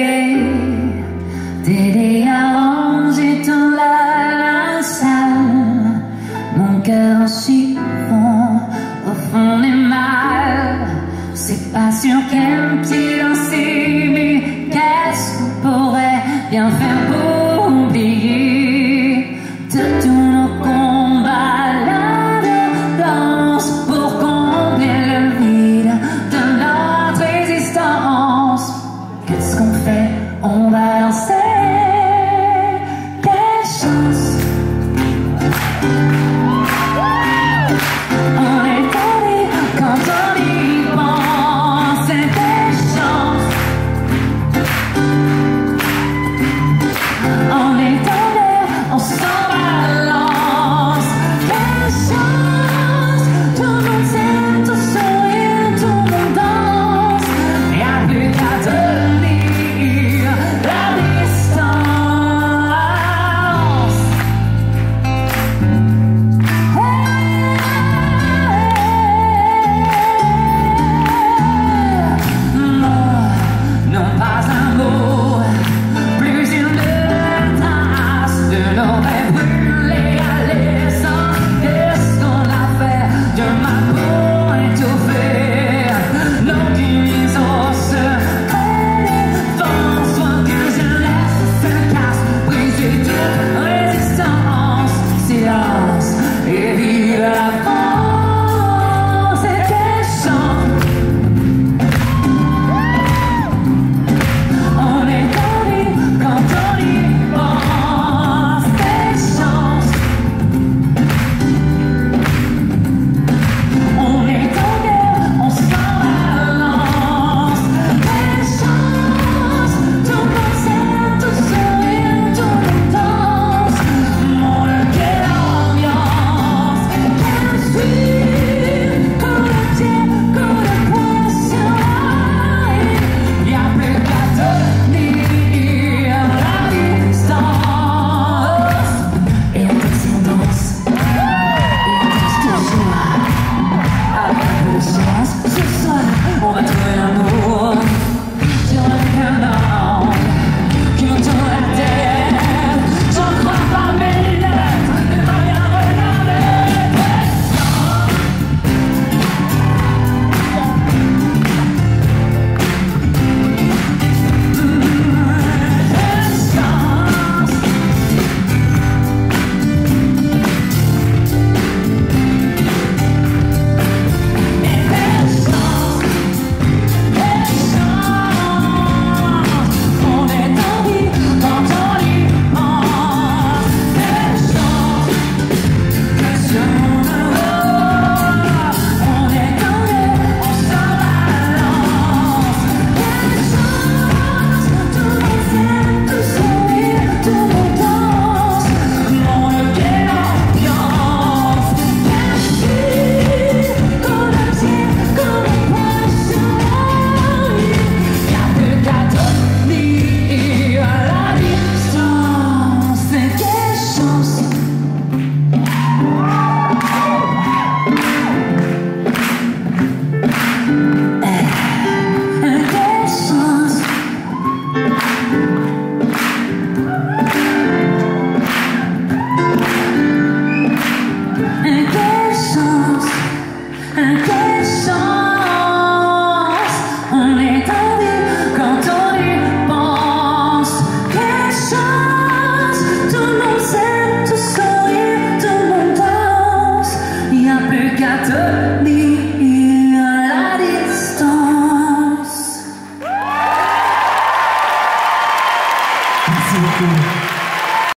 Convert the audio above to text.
oublié t'aider à ranger la, salle. Mon cœur si fond, au fond des mal. C'est pas sûr qu'un petit lancer, qu'est-ce qu'on pourrait bien faire?